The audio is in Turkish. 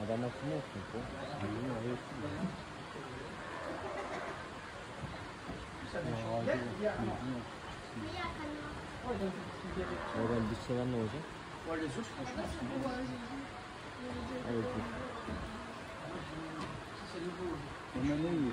Adamlar kim olsun? Bilmiyorum. Oradan bir şeyler ne olacak? Evet. 我们的目